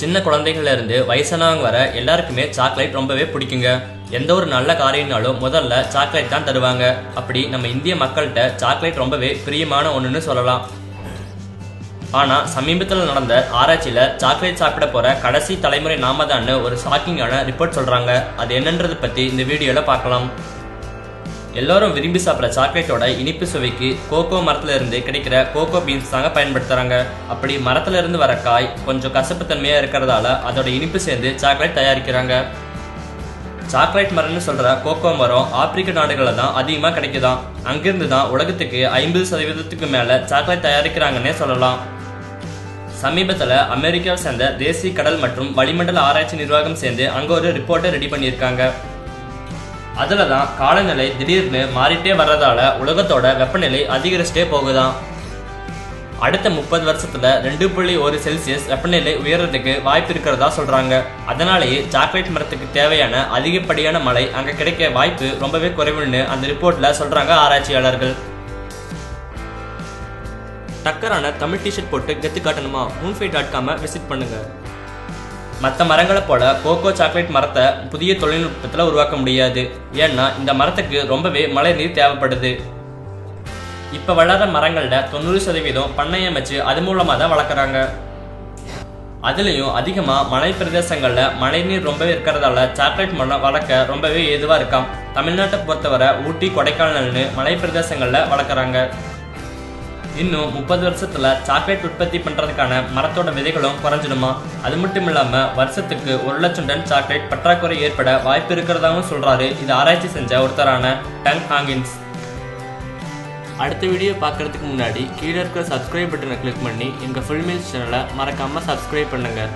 சின்ன குழந்தைகள்ல இருந்து வயசானவங்க வர எல்லாருக்குமே சாக்லேட் ரொம்பவே பிடிக்குங்க. எந்த ஒரு நல்ல காரியம்னாலும் முதல்ல சாக்லேட் தான் தருவாங்க. அப்படி நம்ம இந்திய மக்கள்கிட்ட சாக்லேட் ரொம்பவே பிரியமான ஒண்ணுன்னு சொல்லலாம். ஆனா சமீபத்தில் நடந்த ஆராய்ச்சியில சாக்லேட் சாப்பிட போற கடைசி தலைமுறை நாம தான் ஒரு ஷாக்கிங்கான ரிப்போர்ட் சொல்றாங்க. அது என்னன்றது பத்தி இந்த வீடியோல பார்க்கலாம். எல்லாரும் விரும்பி சாப்பிட்ற சாக்லேட்டோட இனிப்பு சுவைக்கு கோகோ மரத்துல இருந்து கிடைக்கிற கோகோ பீன்ஸ் தாங்க பயன்படுத்துறாங்க. அப்படி மரத்துல இருந்து வர காய் கொஞ்சம் கசப்பு தன்மையா இருக்கிறதால அதோட இனிப்பு சேர்ந்து சாக்லேட் தயாரிக்கிறாங்க. சாக்லேட் மரம்னு சொல்ற கோகோ மரம் ஆப்பிரிக்க நாடுகளில் தான் அதிகமாக கிடைக்குதாம் அங்கிருந்து தான் உலகத்துக்கு ஐம்பது சதவீதத்துக்கு மேல சாக்லேட் தயாரிக்கிறாங்கன்னே சொல்லலாம். சமீபத்தில் அமெரிக்காவை சேர்ந்த தேசிய கடல் மற்றும் வளிமண்டல ஆராய்ச்சி நிர்வாகம் சேர்ந்து அங்கே ஒரு ரிப்போர்ட்டை ரெடி பண்ணியிருக்காங்க. அதில் தான் காலநிலை திடீர்னு மாறிட்டே வர்றதால உலகத்தோட வெப்பநிலை அதிகரிச்சுட்டே போகுதான் அடுத்த முப்பது வருஷத்துல ரெண்டு புள்ளி ஒரு செல்சியஸ் வெப்பநிலை உயர்றதுக்கு வாய்ப்பு இருக்கிறதா சொல்றாங்க. அதனாலேயே சாக்லேட் மரத்துக்கு தேவையான அதிகப்படியான மழை அங்க கிடைக்க வாய்ப்பு ரொம்பவே குறைவுன்னு அந்த ரிப்போர்ட்ல சொல்றாங்க ஆராய்ச்சியாளர்கள். டக்கரான தமிழ் டிஷர்ட் போட்டு கெத்து காட்டணுமா? மூன்ஃபை டாட் காம விசிட் பண்ணுங்க. மற்ற மரங்களை போல கோகோ சாக்லேட் மரத்தை புதிய தொழில்நுட்பத்தில் உருவாக்க முடியாது. ஏன்னா இந்த மரத்துக்கு ரொம்பவே மழை நீர் தேவைப்படுது. இப்போ வளர மரங்களில் தொண்ணூறு சதவீதம் பண்ணை அமைச்சு அது மூலமாக தான் வளர்க்குறாங்க. அதுலேயும் அதிகமாக மலை பிரதேசங்களில் மழைநீர் ரொம்பவே இருக்கிறதால சாக்லேட் மரம் வளர்க்க ரொம்பவே ஏதுவாக இருக்காம். தமிழ்நாட்டை பொறுத்தவரை ஊட்டி கொடைக்கானல்னு மலை பிரதேசங்களில் வளர்க்குறாங்க. இன்னும் முப்பது வருஷத்துல சாக்லேட் உற்பத்தி பண்றதுக்கான மரத்தோட விதைகளும் குறைஞ்சிடுமா? அது மட்டும் இல்லாம வருஷத்துக்கு ஒரு லட்சம் டன் சாக்லேட் பற்றாக்குறை ஏற்பட வாய்ப்பு இருக்கிறதாவும் சொல்றாரு. இது ஆராய்ச்சி செஞ்ச ஒருத்தரான டங் ஹாங்கின்ஸ். அடுத்த வீடியோ பார்க்கறதுக்கு முன்னாடி கீழே இருக்கிற சப்ஸ்கிரைப் பட்டனை கிளிக் பண்ணி எங்கள் ஃபுல் மீல்ஸ் சேனலை மறக்காமல் சப்ஸ்கிரைப் பண்ணுங்கள்